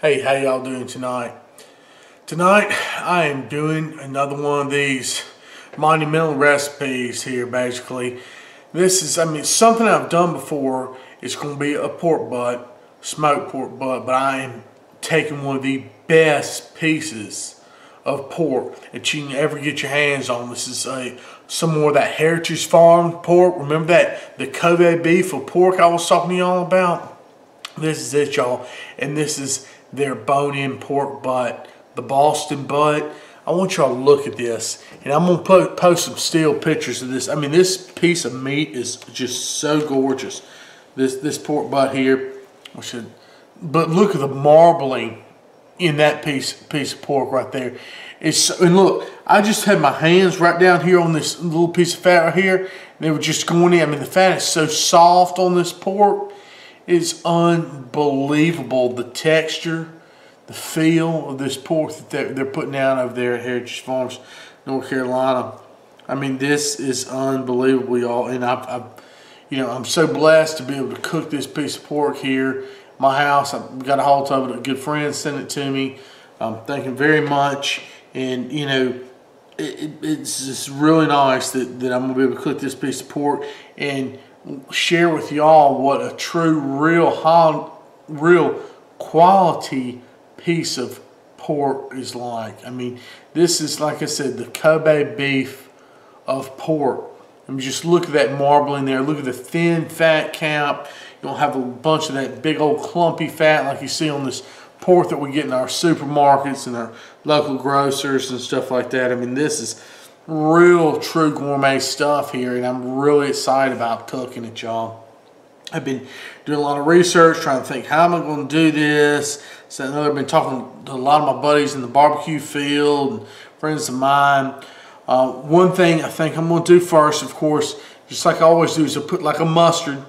Hey, how y'all doing tonight? Tonight, I am doing another one of these monumental recipes here, basically. This is, I mean, something I've done before. It's going to be a pork butt, smoked pork butt, but I am taking one of the best pieces of pork that you can ever get your hands on. This is a some more of that Heritage Farm pork. Remember that the Kobe beef of pork I was talking to y'all about? This is it, y'all. And this is their bone-in pork butt, the Boston butt. I want y'all to look at this. And I'm going to post some still pictures of this. I mean, this piece of meat is just so gorgeous. This this pork butt here. I should, but look at the marbling in that piece piece of pork right there. It's and look, I just had my hands right down here on this little piece of fat right here. And they were just going in. I mean, the fat is so soft on this pork. It's unbelievable. The texture, the feel of this pork that they're, putting out over there at Heritage Farms, North Carolina. I mean, this is unbelievable, y'all. And I've, I've, you know, I'm so blessed to be able to cook this piece of pork here. My house, I got a hold of it. A good friend sent it to me. Um, thank him very much. And, you know, it, it's just really nice that, that I'm going to be able to cook this piece of pork and share with y'all what a true, real, real quality piece of pork is like. I mean, this is, like I said, the Kobe beef of pork. I mean, just look at that marbling there. Look at the thin fat cap. You don't have a bunch of that big old clumpy fat like you see on this pork that we get in our supermarkets and our local grocers and stuff like that. I mean, this is real true gourmet stuff here and I'm really excited about cooking it, y'all. I've been doing a lot of research, trying to think how am I going to do this. So I know I've been talking to a lot of my buddies in the barbecue field friends of mine. Uh, one thing I think I'm going to do first, of course, just like I always do, is I put like a mustard,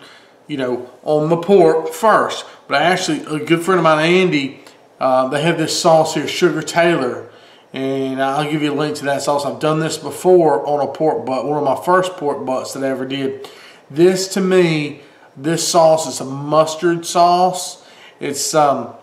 you know, on the pork first. But I actually, a good friend of mine, Andy, uh, they have this sauce here, Sugar Taylor. And I'll give you a link to that sauce. I've done this before on a pork butt, one of my first pork butts that I ever did. This to me, this sauce is a mustard sauce. It's um,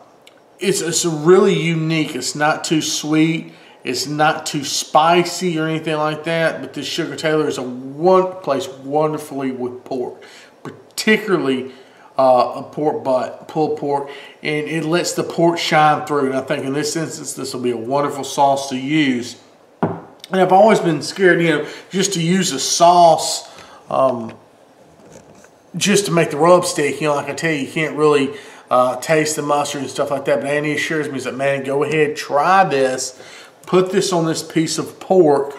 it's it's really unique. It's not too sweet. It's not too spicy or anything like that. But this Sugar Taylor is a one place wonderfully with pork, particularly uh, a pork butt, pulled pork, and it lets the pork shine through. And I think in this instance, this will be a wonderful sauce to use. And I've always been scared, you know, just to use a sauce um, just to make the rub stick. You know, like I tell you, you can't really uh, taste the mustard and stuff like that. But Andy assures me that, man, go ahead, try this. Put this on this piece of pork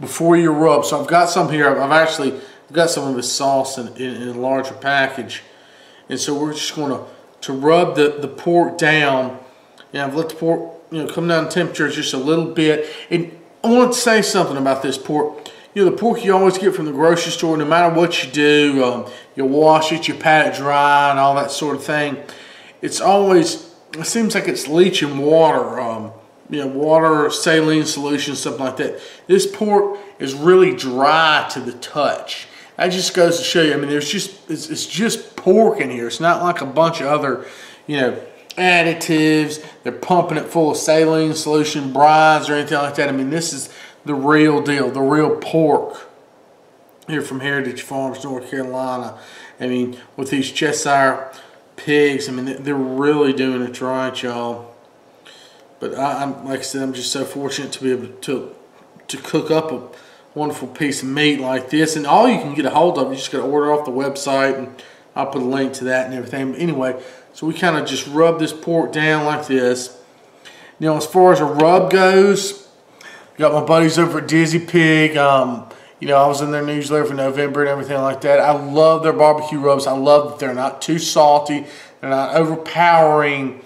before you rub. So I've got some here. I've actually got some of this sauce in, in, in a larger package. And so we're just going to to rub the, the pork down. And I've let the pork you know come down in temperature just a little bit. And I want to say something about this pork. You know, the pork you always get from the grocery store, no matter what you do, um, you wash it, you pat it dry, and all that sort of thing. It's always, it seems like it's leaching water, um, you know, water, saline solution, something like that. This pork is really dry to the touch. That just goes to show you, I mean, there's just, it's, it's just pork in here. It's not like a bunch of other, you know, additives. They're pumping it full of saline solution, brines, or anything like that. I mean, this is the real deal, the real pork here from Heritage Farms, North Carolina. I mean, with these Cheshire pigs, I mean, they're really doing it right, y'all. But I, am like I said, I'm just so fortunate to be able to to cook up a wonderful piece of meat like this. And all you can get a hold of, you just got to order off the website, and I'll put a link to that and everything. But anyway, so we kind of just rub this pork down like this. Now, as far as a rub goes, got my buddies over at Dizzy Pig. Um, you know, I was in their newsletter for November and everything like that. I love their barbecue rubs. I love that they're not too salty. They're not overpowering.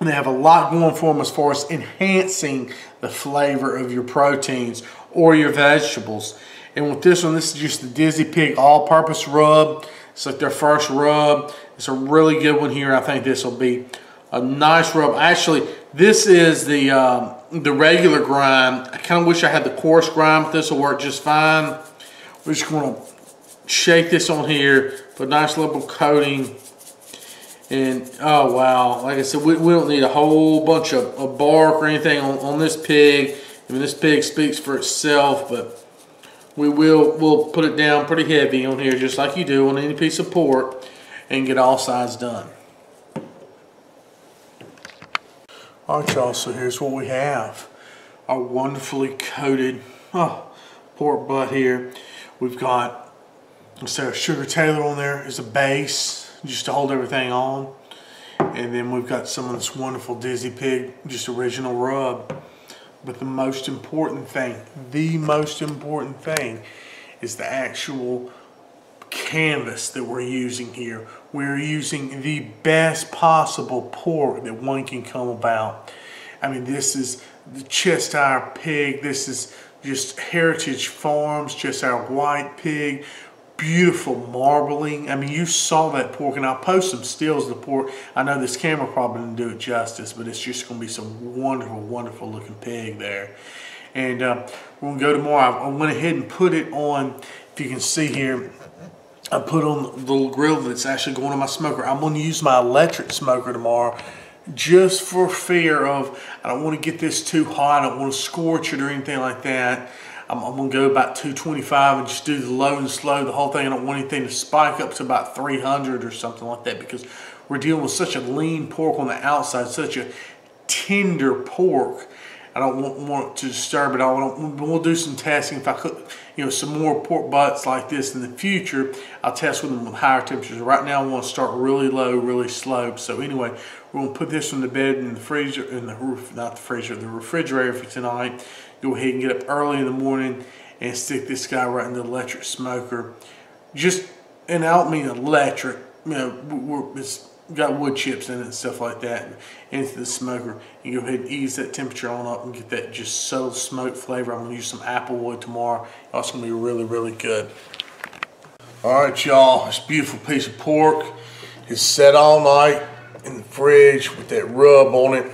And they have a lot going for them as far as enhancing the flavor of your proteins or your vegetables. And with this one, this is just the Dizzy Pig all-purpose rub. It's like their first rub. It's a really good one here. I think this will be a nice rub. Actually, this is the um, the regular grind. I kind of wish I had the coarse grind, but this will work just fine. We're just going to shake this on here, put a nice little coating. And oh wow, like I said, we, we don't need a whole bunch of, of bark or anything on, on this pig. I mean, this pig speaks for itself, but we will we'll put it down pretty heavy on here, just like you do on any piece of pork, and get all sides done. All right, y'all, so here's what we have. Our wonderfully coated oh, pork butt here. We've got, say, a Sugar Taylor on there as a base, just to hold everything on. And then we've got some of this wonderful Dizzy Pig, just original rub. But the most important thing, the most important thing, is the actual canvas that we're using here. We're using the best possible pork that one can come about. I mean, this is the chest Cheshire pig. This is just Heritage Farms, just our white pig. Beautiful marbling. I mean, you saw that pork, and I'll post some stills of the pork. I know this camera probably didn't do it justice, but it's just going to be some wonderful, wonderful looking pig there. And uh, we're going to go tomorrow. I went ahead and put it on, if you can see here, I put on the little grill that's actually going on my smoker. I'm going to use my electric smoker tomorrow just for fear of, I don't want to get this too hot. I don't want to scorch it or anything like that. I'm, I'm going to go about 225 and just do the low and slow, the whole thing. I don't want anything to spike up to about 300 or something like that because we're dealing with such a lean pork on the outside, such a tender pork I don't want, want to disturb it. Want, we'll do some testing. If I cook, you know, some more pork butts like this in the future, I'll test with them with higher temperatures. Right now, I want to start really low, really slow. So anyway, we're gonna put this in the bed in the freezer, in the roof, not the freezer, the refrigerator for tonight. Go ahead and get up early in the morning and stick this guy right in the electric smoker. Just, and I don't mean electric. You know, it's got wood chips in it and stuff like that into the smoker. You go ahead and ease that temperature on up and get that just subtle smoke flavor. I'm gonna use some apple wood tomorrow. That's gonna be really, really good. All right, y'all, this beautiful piece of pork is set all night in the fridge with that rub on it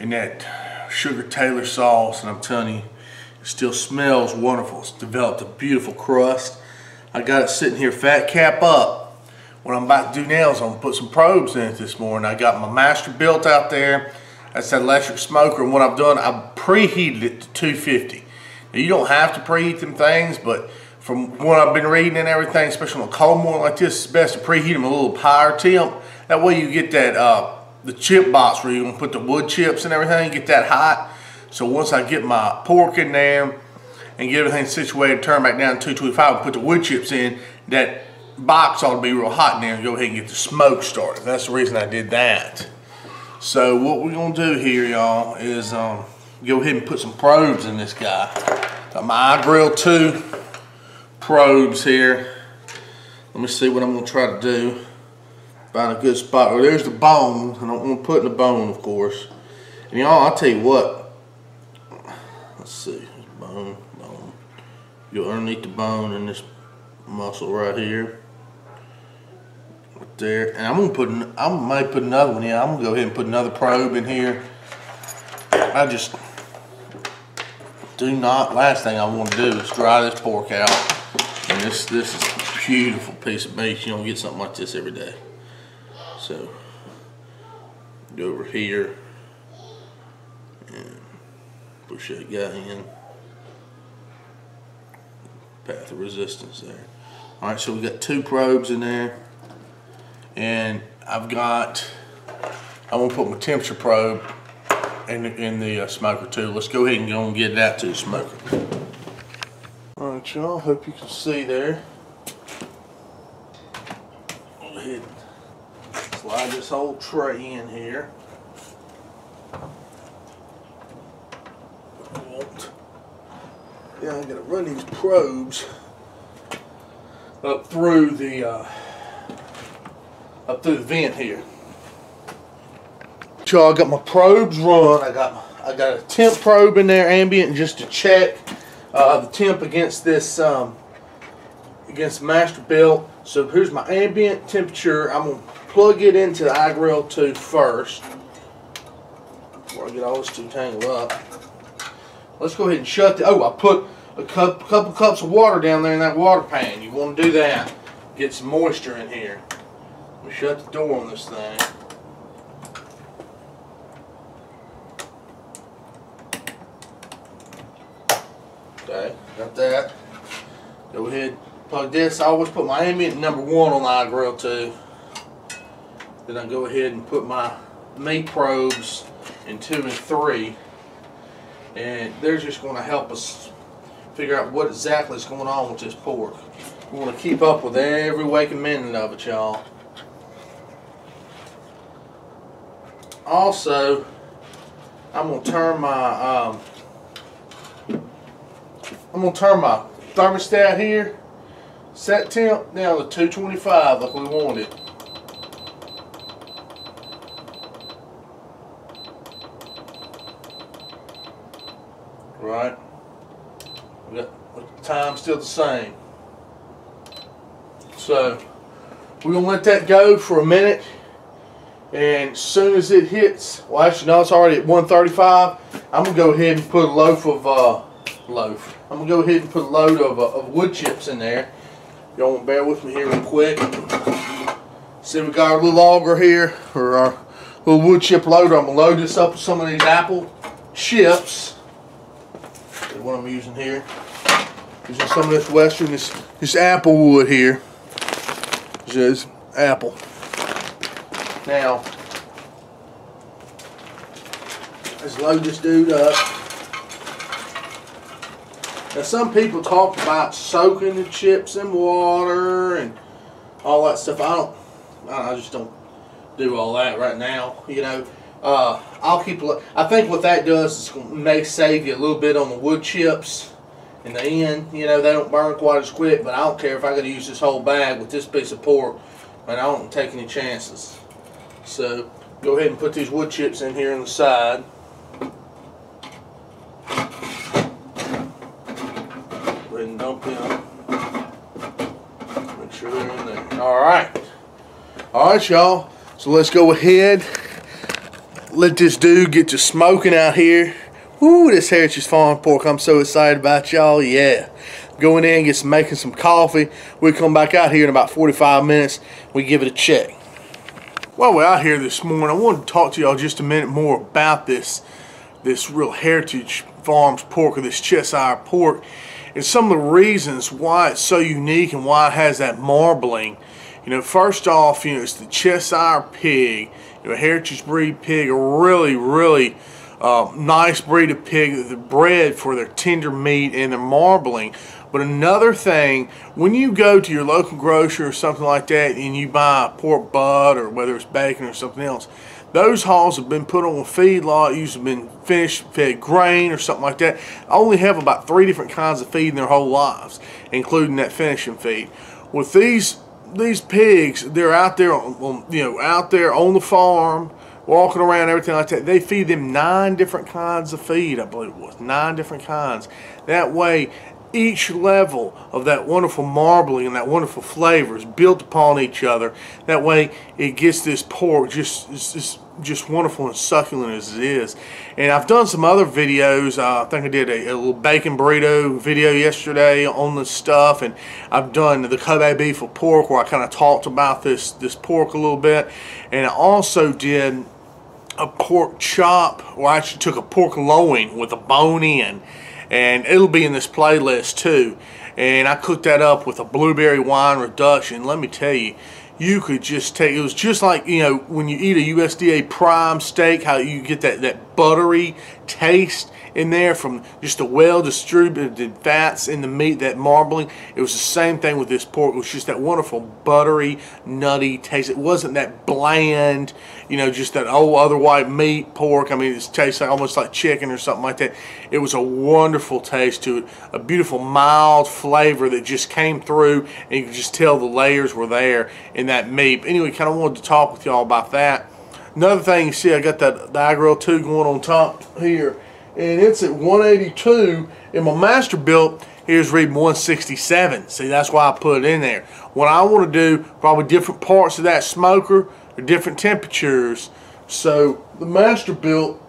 and that Sugar Taylor sauce. And I'm telling you, it still smells wonderful. It's developed a beautiful crust. I got it sitting here fat cap up what I'm about to do now is I'm gonna put some probes in it this morning. I got my Masterbuilt out there. That's that electric smoker. And what I've done, I've preheated it to 250. Now, you don't have to preheat them things, but from what I've been reading and everything, especially on a cold morning like this, it's best to preheat them a little higher temp. That way you get that, uh, the chip box where you're gonna put the wood chips and everything, get that hot. So once I get my pork in there and get everything situated, turn back down to 225 and put the wood chips in, that box ought to be real hot there and go ahead and get the smoke started. That's the reason I did that. So what we're gonna do here, y'all, is um, go ahead and put some probes in this guy. Got my iGrill 2 probes here. Let me see what I'm gonna try to do. Find a good spot. Well, there's the bone. I don't want to put in the bone, of course. And y'all, I'll tell you what. Let's see. Bone, bone. Go underneath the bone in this muscle right here there. And I'm gonna put, I might put another one in. I'm gonna go ahead and put another probe in here. I just do not, last thing I wanna do is dry this pork out. And this, this is a beautiful piece of meat. You don't get something like this every day. So, go over here and push that guy in. Path of resistance there. All right, so we got two probes in there and I've got, I'm gonna put my temperature probe in the, in the uh, smoker too. Let's go ahead and go and get it out to the smoker. All right, y'all, hope you can see there. Go ahead slide this whole tray in here. Yeah, I'm gonna run these probes up through the uh, up through the vent here. So I got my probes run. I got my, I got a temp probe in there, ambient, just to check uh, the temp against this um, against the Masterbuilt. So here's my ambient temperature. I'm gonna plug it into the iGrill 2 first before I get all this too tangled up. Let's go ahead and shut the. Oh, I put a cup, couple cups of water down there in that water pan. You want to do that. Get some moisture in here. Shut the door on this thing. Okay, got that. Go ahead, plug this. I always put my ambient number one on the iGrill 2. Then I go ahead and put my meat probes in two and three. And they're just going to help us figure out what exactly is going on with this pork. We want to keep up with every waking minute of it, y'all. Also, I'm gonna turn my um, I'm gonna turn my thermostat here, set temp down to 225 like we wanted. Right. We got time still the same. So we're gonna let that go for a minute. And as soon as it hits, well actually no, it's already at 135. I'm gonna go ahead and put a loaf of uh, loaf. I'm gonna go ahead and put a load of, uh, of wood chips in there. Y'all want to bear with me here real quick. See we got our little auger here, or our little wood chip loader. I'm gonna load this up with some of these apple chips. What I'm using here. Using some of this western, this this apple wood here. Is apple. Now, let's load this dude up. Now some people talk about soaking the chips in water and all that stuff. I don't, I just don't do all that right now. You know, uh, I'll keep. I think what that does is may save you a little bit on the wood chips in the end. You know, they don't burn quite as quick. But I don't care if I got to use this whole bag with this piece of pork. but I don't take any chances. So go ahead and put these wood chips in here on the side. Go ahead and dump them. Make sure they're in there. All right. All right, y'all. So let's go ahead. Let this dude get to smoking out here. Ooh, this Heritage Farm pork. I'm so excited about y'all. Yeah. Going in, get some, making some coffee. We come back out here in about 45 minutes. We give it a check. While we're out here this morning, I wanted to talk to y'all just a minute more about this this real Heritage Farms pork or this Cheshire pork and some of the reasons why it's so unique and why it has that marbling. You know, first off, you know, it's the Cheshire pig, you know, heritage breed pig, a really, really uh, nice breed of pig that are bred for their tender meat and their marbling. But another thing, when you go to your local grocer or something like that and you buy pork butt or whether it's bacon or something else, those hogs have been put on a feedlot, usually been finished fed grain or something like that. Only have about three different kinds of feed in their whole lives, including that finishing feed. With these these pigs, they're out there, on, you know, out there on the farm, walking around, everything like that. They feed them nine different kinds of feed, I believe it was, nine different kinds. That way, each level of that wonderful marbling and that wonderful flavor is built upon each other. That way it gets this pork just, just, just wonderful and succulent as it is. And I've done some other videos. Uh, I think I did a, a, little bacon burrito video yesterday on this stuff. And I've done the Kobe beef of pork where I kind of talked about this, this pork a little bit. And I also did a pork chop where I actually took a pork loin with a bone in and it'll be in this playlist too. And I cooked that up with a blueberry wine reduction. Let me tell you you could just take it was just like you know when you eat a USDA prime steak how you get that that buttery taste in there from just the well distributed fats in the meat, that marbling. It was the same thing with this pork. It was just that wonderful buttery, nutty taste. It wasn't that bland, you know, just that old other white meat pork. I mean, it tastes like, almost like chicken or something like that. It was a wonderful taste to it, a beautiful mild flavor that just came through, and you could just tell the layers were there in that meat. Anyway, kind of wanted to talk with y'all about that. Another thing you see, I got that iGrill 2 going on top here and it's at 182 and my Masterbuilt here's reading 167 see that's why I put it in there what I want to do probably different parts of that smoker are different temperatures so the Masterbuilt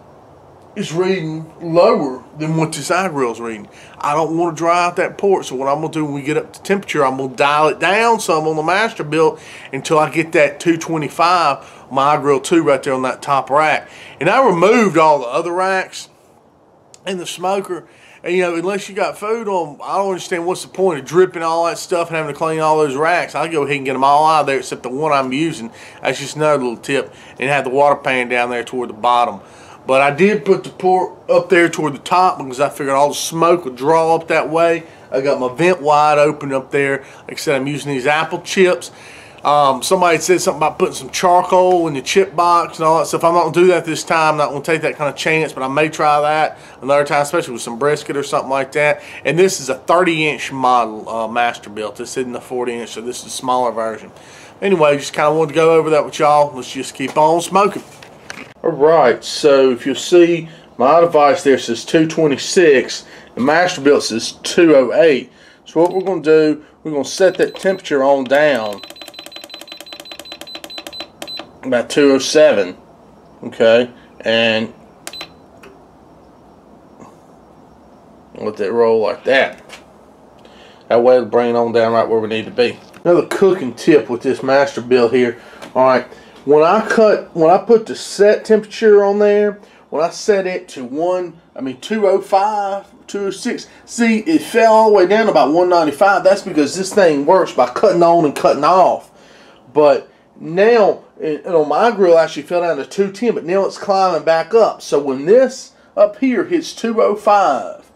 is reading lower than what this iGrill's reading. I don't want to dry out that port, so what I'm going to do when we get up to temperature, I'm going to dial it down some on the Masterbuilt until I get that 225 my grill 2 right there on that top rack. And I removed all the other racks in the smoker. And, you know, unless you got food on, I don't understand what's the point of dripping all that stuff and having to clean all those racks. I go ahead and get them all out of there except the one I'm using. That's just another little tip. And have the water pan down there toward the bottom. But I did put the port up there toward the top because I figured all the smoke would draw up that way. I got my vent wide open up there. Like I said, I'm using these apple chips. Um, somebody said something about putting some charcoal in the chip box and all that stuff. I'm not going to do that this time. I'm not going to take that kind of chance, but I may try that another time, especially with some brisket or something like that. And this is a 30-inch model uh, Masterbuilt. This isn't a 40-inch, so this is a smaller version. Anyway, just kind of wanted to go over that with y'all. Let's just keep on smoking. Alright, so if you see my device there says 226 the Masterbuilt says 208. So what we're going to do, we're going to set that temperature on down about 207 okay? And let that roll like that. That way it'll bring it on down right where we need to be. Another cooking tip with this Masterbuilt here. All right when I cut when I put the set temperature on there when I set it to one I mean 205 206 see it fell all the way down about 195 that's because this thing works by cutting on and cutting off. But now and, on my grill actually fell down to 210 but now it's climbing back up. So when this up here hits 205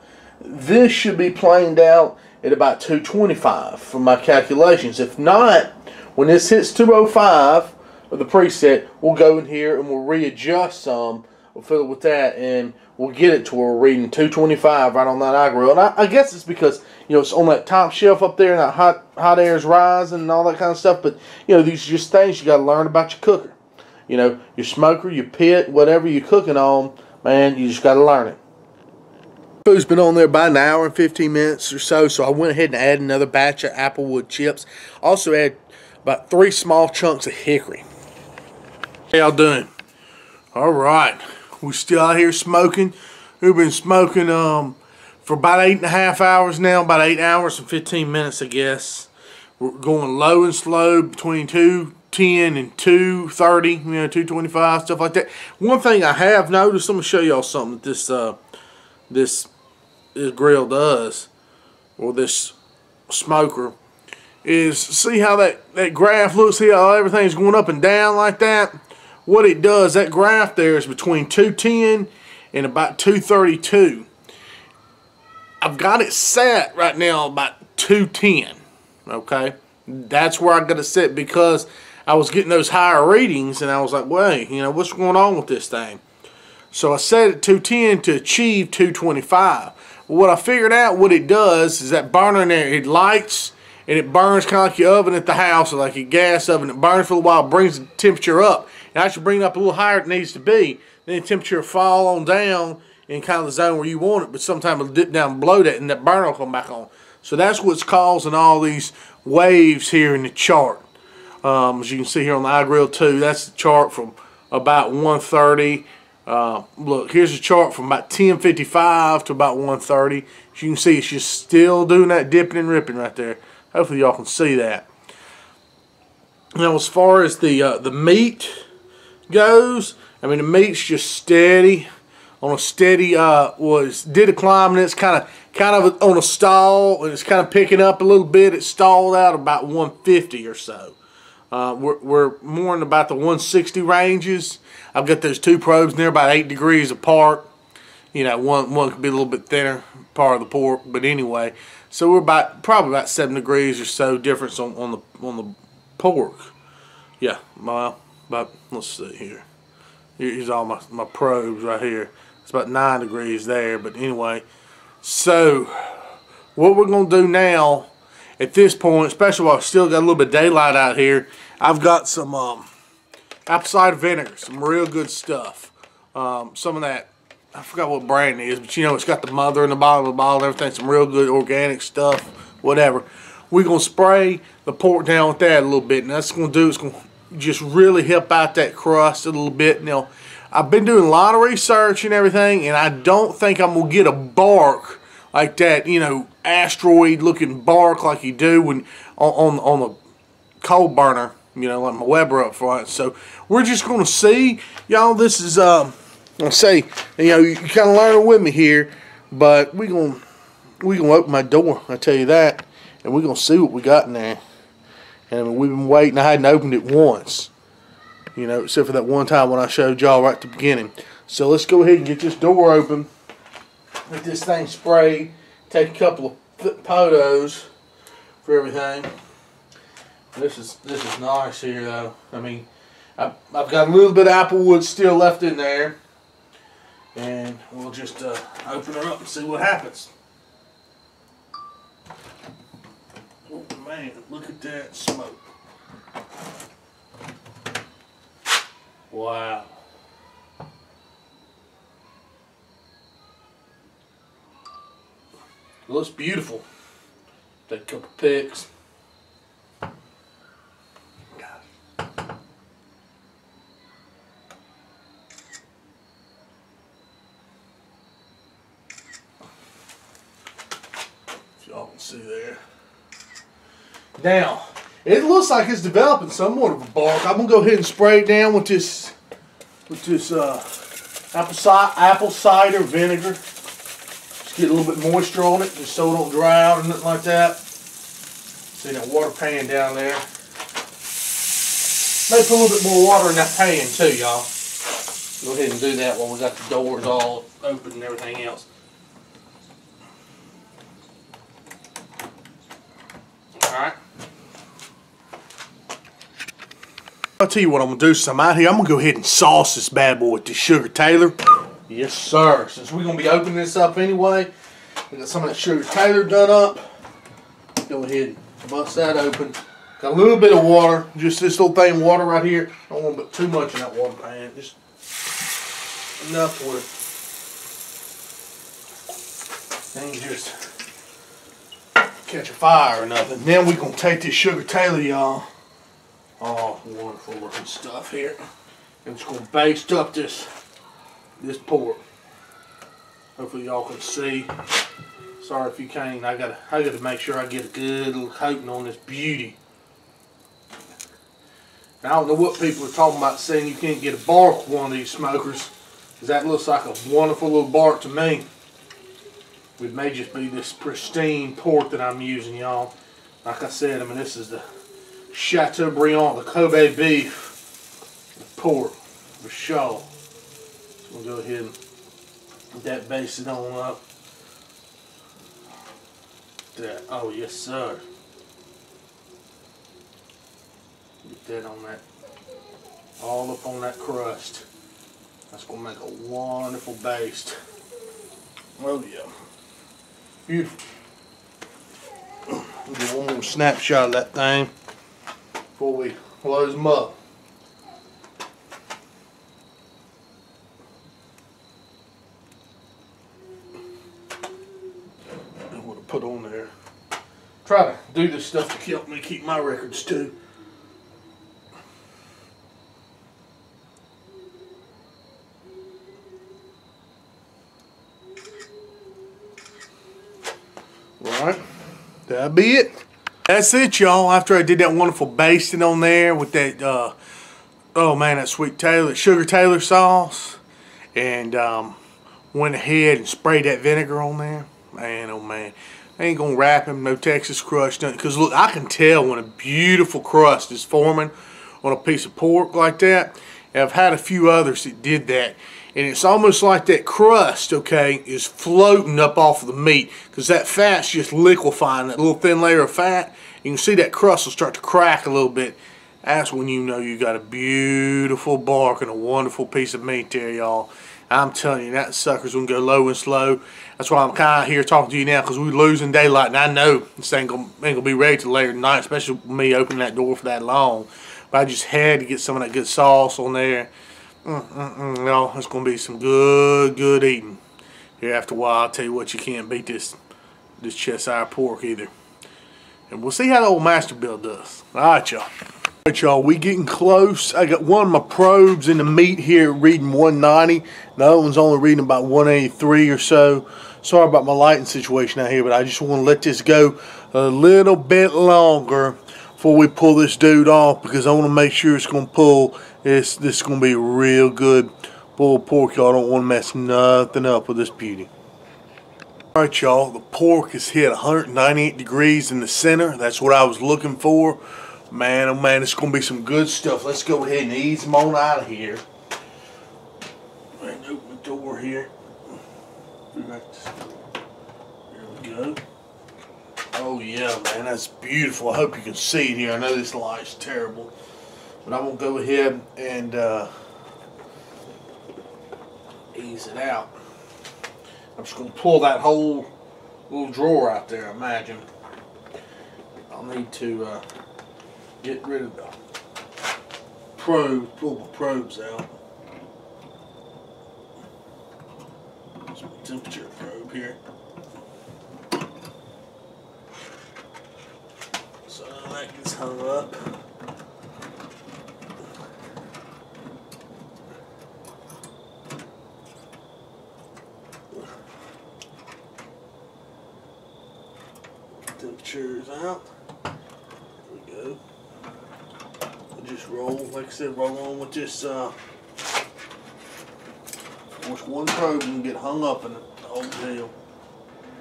this should be planed out at about 225 from my calculations. If not when this hits 205 of the preset we'll go in here and we'll readjust some we'll fill it with that and we'll get it to where we're reading 225 right on that iGrill. And I, I, guess it's because, you know, it's on that top shelf up there and that hot, hot air's rising and all that kind of stuff. But, you know, these are just things you got to learn about your cooker. You know, your smoker, your pit, whatever you're cooking on, man, you just got to learn it. Food's been on there about an hour and 15 minutes or so, so I went ahead and added another batch of applewood chips. Also add about three small chunks of hickory. How y'all doing? All right we still out here smoking. We've been smoking um, for about eight and a half hours now, about eight hours and 15 minutes, I guess. We're going low and slow between 210 and 230, you know, 225, stuff like that. One thing I have noticed, let me show y'all something that this, uh, this, this grill does, or this smoker, is see how that, that graph looks, see how everything's going up and down like that? What it does, that graph there is between 210 and about 232. I've got it set right now about 210. Okay, that's where I got it set because I was getting those higher readings and I was like, wait, you know, what's going on with this thing? So I set it 210 to achieve 225. Well, what I figured out what it does is that burner in there, it lights and it burns kind of like your oven at the house, or like a gas oven. It burns for a while, brings the temperature up. And as you bring it up a little higher than it needs to be, then the temperature fall on down in kind of the zone where you want it, but sometimes it'll dip down below that and that burner will come back on. So that's what's causing all these waves here in the chart. Um, as you can see here on the iGrill 2, that's the chart from about 130. Uh, look, here's a chart from about 1055 to about 130. As you can see, it's just still doing that dipping and ripping right there. Hopefully y'all can see that. Now as far as the uh, the meat goes, I mean the meat's just steady on a steady uh was did a climb and it's kind of kind of on a stall and it's kind of picking up a little bit. It stalled out about 150 or so. Uh, we're, we're more in about the 160 ranges. I've got those two probes they're about eight degrees apart. You know, one one could be a little bit thinner part of the pork, but anyway. So we're about probably about seven degrees or so difference on, on the on the pork. Yeah, my about let's see here. Here's all my, my probes right here. It's about nine degrees there, but anyway. So what we're gonna do now at this point, especially while I've still got a little bit of daylight out here, I've got some um, apple cider vinegar, some real good stuff. Um, some of that I forgot what brand it is, but you know, it's got the mother in the bottom of the bottle, everything, some real good organic stuff, whatever. We're going to spray the pork down with that a little bit, and that's going to do, it's going to just really help out that crust a little bit. Now, I've been doing a lot of research and everything, and I don't think I'm gonna get a bark like that, you know, asteroid looking bark like you do when on on, on the coal burner, you know, like my Weber up front. So we're just gonna see, y'all. This is um, I'll say, you know, you kind of learning with me here, but we gonna we gonna open my door. I tell you that, and we're gonna see what we got in there. And we've been waiting. I hadn't opened it once, you know, except for that one time when I showed y'all right at the beginning. So let's go ahead and get this door open. Get this thing sprayed. Take a couple of photos for everything. This is this is nice here though. I mean, I've, I've got a little bit of apple wood still left in there, and we'll just uh, open her up and see what happens. Man, look at that smoke. Wow. It looks beautiful. Take a couple pics. y'all can see there. Now, it looks like it's developing somewhat of a bark. I'm gonna go ahead and spray it down with this with this uh, apple, cider, apple cider vinegar. Just get a little bit moisture on it, just so it don't dry out or nothing like that. See that water pan down there. Maybe put a little bit more water in that pan too, y'all. Go ahead and do that while we got the doors all open and everything else. I'll tell you what I'm gonna do since I'm out here. I'm gonna go ahead and sauce this bad boy with the Sugar Taylor. Yes, sir. Since we're gonna be opening this up anyway, we got some of that Sugar Taylor done up. Go ahead and bust that open. Got a little bit of water, just this little thing of water right here. I don't want to put too much in that water pan, just enough it. Ain't just catch a fire or nothing. Then we're gonna take this Sugar Taylor, y'all. Oh, wonderful looking stuff here. And it's gonna baste up this this pork. Hopefully y'all can see. Sorry if you can't. I gotta I gotta make sure I get a good little coating on this beauty. Now, I don't know what people are talking about saying you can't get a bark with one of these smokers. Cause that looks like a wonderful little bark to me. It may just be this pristine pork that I'm using, y'all. Like I said, I mean, this is the Chateaubriand, the Kobe beef pork for sure. So we'll go ahead and get that basted on up. That, oh yes sir. Get that on that, all up on that crust. That's gonna make a wonderful baste. Oh yeah. Beautiful. Get one more snapshot of that thing before we close them up. What to put on there. Try to do this stuff to help me keep my records too. Alright, that'll be it. That's it, y'all. After I did that wonderful basting on there with that, uh, oh man, that sweet Taylor, sugar Taylor sauce, and um, went ahead and sprayed that vinegar on there. Man, oh man, I ain't gonna wrap him, no Texas crust, because look, I can tell when a beautiful crust is forming on a piece of pork like that. And I've had a few others that did that and it's almost like that crust, okay, is floating up off of the meat because that fat's just liquefying, that little thin layer of fat. You can see that crust will start to crack a little bit. That's when you know you got a beautiful bark and a wonderful piece of meat there, y'all. I'm telling you, that sucker's gonna go low and slow. That's why I'm kind of here talking to you now because we're losing daylight, and I know this ain't gonna, be ready to later tonight, especially me opening that door for that long. But I just had to get some of that good sauce on there. Mm, mm, mm, no, it's going to be some good, good eating. Here after a while, I'll tell you what, you can't beat this this Cheshire pork either. And we'll see how the old Masterbuilt does. All right, y'all. Alright y'all, we getting close. I got one of my probes in the meat here reading 190. The other one's only reading about 183 or so. Sorry about my lighting situation out here, but I just want to let this go a little bit longer before we pull this dude off because I want to make sure it's going to pull. This, this is going to be real good pulled oh, pork. Y'all don't want to mess nothing up with this beauty. Alright y'all, the pork is hit 198 degrees in the center. That's what I was looking for. Man, oh man, it's going to be some good stuff. Let's go ahead and ease them on out of here. And open the door here. There we go. Oh yeah, man, that's beautiful. I hope you can see it here. I know this light's terrible. But I'm to go ahead and uh, ease it out. I'm just to pull that whole little drawer out there, imagine. I'll need to uh, get rid of the probe, pull the probes out. Temperature probe here. Gets hung up. Temperatures out. There we go just roll, like I said, roll on with this, uh, of one probe can get hung up in the whole deal.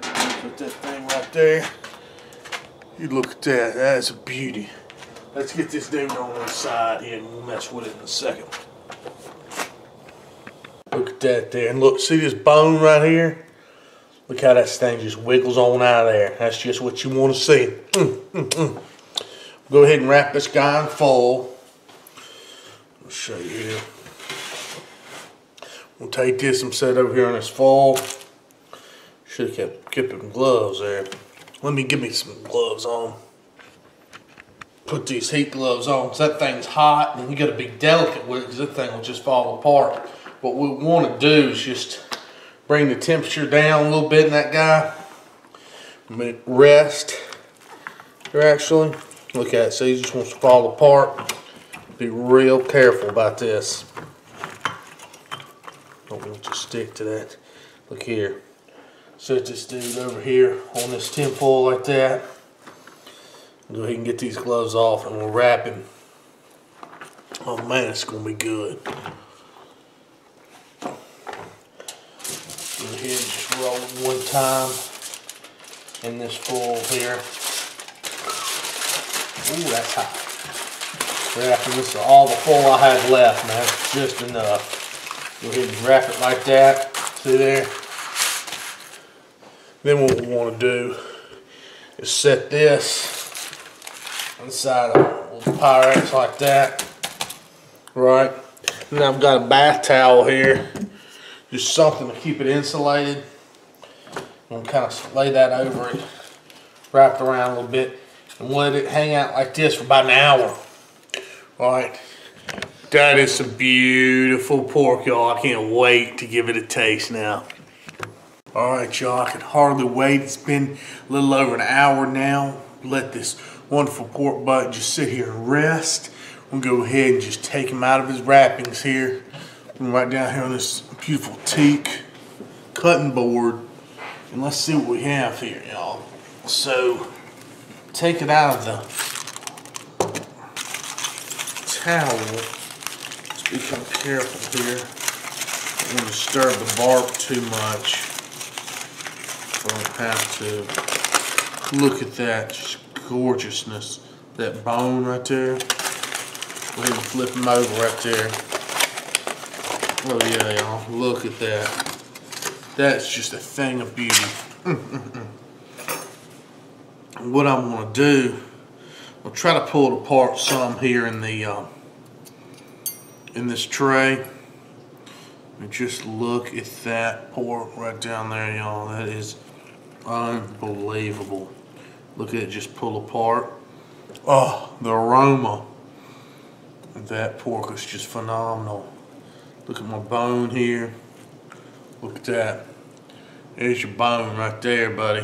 Put that thing right there. You look at that, that's a beauty. Let's get this dude on one side here and we'll mess with it in a second. Look at that there, and look, see this bone right here? Look how that thing just wiggles on out of there. That's just what you want to see. Mm, mm, mm. Go ahead and wrap this guy in full show you here. We'll take this and set over here on this fall. Should have kept, kept them gloves there. Let me give me some gloves on. Put these heat gloves on because that thing's hot and you got to be delicate with it because that thing will just fall apart. What we want to do is just bring the temperature down a little bit in that guy. Rest. Here actually. Look at it. See, it just wants to fall apart. Be real careful about this. Don't want to stick to that. Look here. Set this dude over here on this tinfoil like that. Go ahead and get these gloves off and we'll wrap him. Oh man, it's gonna be good. Go ahead and just roll it one time in this foil here. Ooh, that's hot. Wrapping this is all the foil I have left, man. Just enough. Go ahead and wrap it like that. See there? Then what we want to do is set this inside a Pyrex like that. Right? And I've got a bath towel here. Just something to keep it insulated. I'm kind of lay that over it, wrap it around a little bit, and let it hang out like this for about an hour. Alright, that is some beautiful pork, y'all. I can't wait to give it a taste now. Alright, y'all, I can hardly wait. It's been a little over an hour now. Let this wonderful pork butt just sit here and rest. We'll go ahead and just take him out of his wrappings here. right down here on this beautiful teak cutting board. And let's see what we have here, y'all. So, take it out of the towel. Let's be careful here. I don't want to disturb the bark too much. Don't have to. Look at that, just gorgeousness. That bone right there. Ahead and flip him over right there. Oh yeah, y'all, look at that. That's just a thing of beauty. what I'm gonna do I'll try to pull it apart some here in the uh, in this tray. And just look at that pork right down there, y'all. That is unbelievable. Look at it just pull apart. Oh, the aroma that pork is just phenomenal. Look at my bone here. Look at that. There's your bone right there, buddy.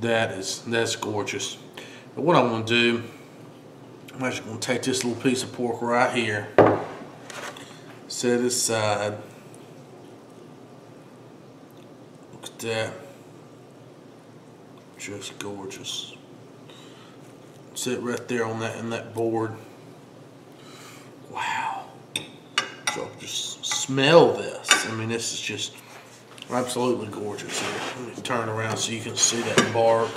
That is, that's gorgeous. But what I want to do, I'm actually gonna take this little piece of pork right here, set it aside. Look at that. Just gorgeous. Sit right there on that in that board. Wow. So just smell this. I mean, this is just absolutely gorgeous here. Let me turn around so you can see that bark.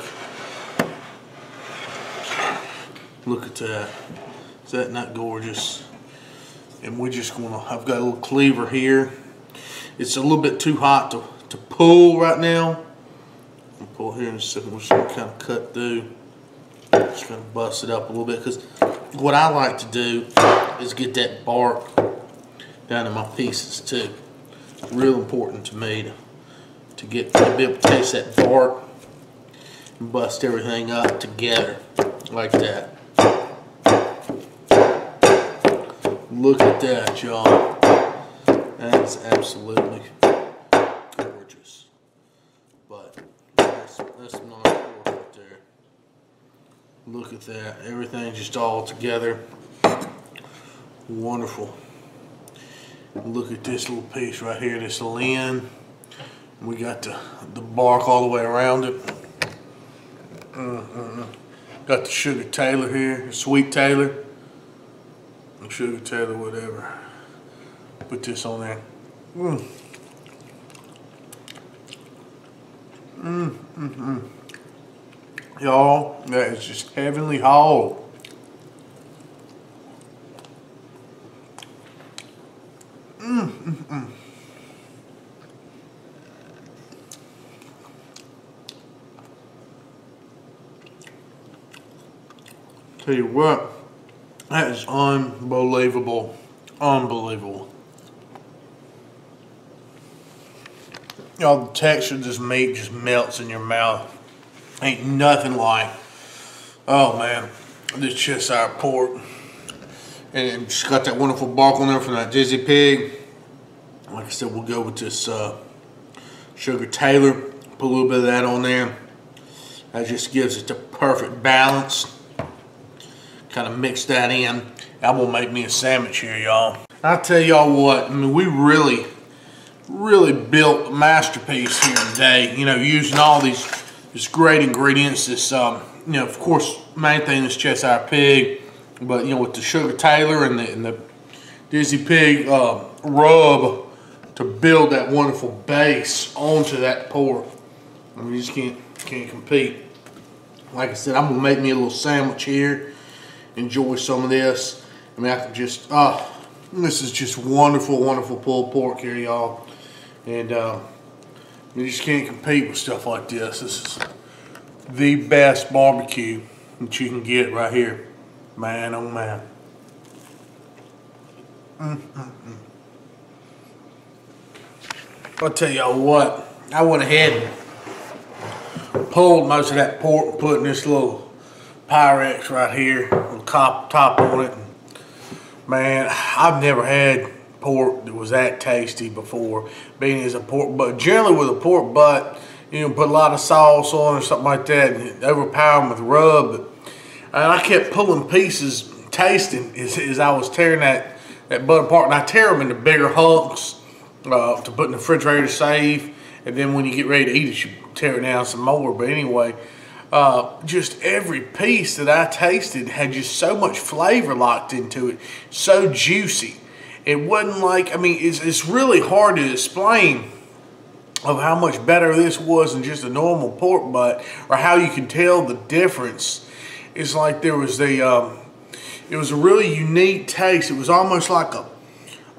Look at that. Is that not gorgeous? And we're just gonna, I've got a little cleaver here. It's a little bit too hot to, to pull right now. I'll pull here in a second. We're just gonna kind of cut through. Just gonna bust it up a little bit because what I like to do is get that bark down in my pieces too. Real important to me to, to get to be able to taste that bark and bust everything up together like that. Look at that, y'all. That is absolutely gorgeous. That's, not right there. Look at that. Everything just all together. Wonderful. Look at this little piece right here, this Lynn. We got the, the bark all the way around it. Mm -mm. Got the Sugar Taylor here, Sweet Taylor. Sugar Taylor, whatever. Put this on there. Mm. Mm, mm, mm. Y'all, that is just heavenly hog. Mm, mm, mm. Tell you what, that is unbelievable. Unbelievable. Y'all, the texture of this meat just melts in your mouth. Ain't nothing like, oh man, this Cheshire pork. And it's got that wonderful bark on there from that Dizzy Pig. Like I said, we'll go with this uh, Sugar Taylor. Put a little bit of that on there. That just gives it the perfect balance. Kind of mix that in. I'm gonna make me a sandwich here, y'all. I tell y'all what, I mean, we really, really built masterpiece here today. You know, using all these, these great ingredients. This, um, you know, of course, main thing is Cheshire Pig, but you know, with the Sugar Taylor and the, and the Dizzy Pig uh, rub to build that wonderful base onto that pork. I mean, you just can't can't compete. Like I said, I'm gonna make me a little sandwich here. Enjoy some of this. I mean, I can just, oh, this is just wonderful, wonderful pulled pork here, y'all. And uh, you just can't compete with stuff like this. This is the best barbecue that you can get right here. Man, oh man. -mm. I'll tell y'all what, I went ahead and pulled most of that pork and put in this little Pyrex right here, with top, top on it. Man, I've never had pork that was that tasty before, being as a pork butt. Generally with a pork butt, you know, put a lot of sauce on or something like that, and overpower them with rub. And I kept pulling pieces, tasting as, as I was tearing that, that butt apart. And I tear them into bigger hunks uh, to put in the refrigerator to save. And then when you get ready to eat it, you tear it down some more. But anyway, uh, just every piece that I tasted had just so much flavor locked into it, so juicy. It wasn't like, I mean, it's, it's really hard to explain of how much better this was than just a normal pork butt or how you can tell the difference. It's like there was a, um, it was a really unique taste. It was almost like a,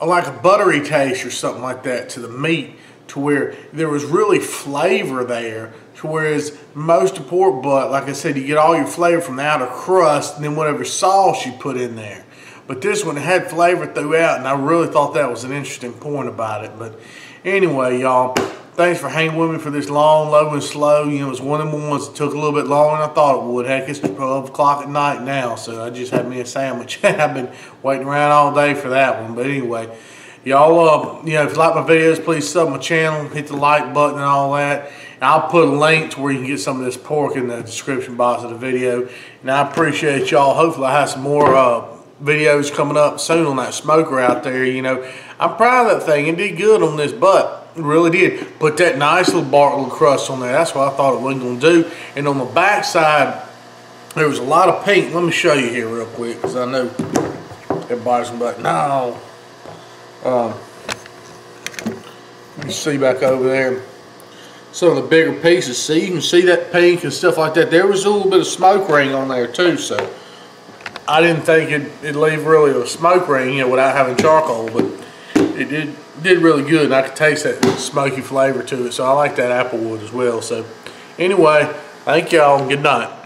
like a buttery taste or something like that to the meat to where there was really flavor there to whereas most of pork butt, like I said, you get all your flavor from the outer crust and then whatever sauce you put in there. But this one had flavor throughout and I really thought that was an interesting point about it. But anyway, y'all, thanks for hanging with me for this long, low, and slow. You know, it was one of the ones that took a little bit longer than I thought it would. Heck, it's 12 o'clock at night now, so I just had me a sandwich. I've been waiting around all day for that one. But anyway, Y'all, uh, you know, if you like my videos, please sub my channel, hit the like button and all that. And I'll put a link to where you can get some of this pork in the description box of the video. And I appreciate y'all. Hopefully I have some more uh, videos coming up soon on that smoker out there. You know, I'm proud of that thing. It did good on this butt. It really did. Put that nice little bark little crust on there. That's what I thought it was going to do. And on the back side, there was a lot of paint. Let me show you here real quick because I know everybody's gonna be like, no. Um, you see back over there some of the bigger pieces. See, you can see that pink and stuff like that. There was a little bit of smoke ring on there too, so I didn't think it, it'd leave really a smoke ring, you know, without having charcoal, but it did did really good, and I could taste that smoky flavor to it. So I like that apple wood as well. So anyway, thank y'all. Good night.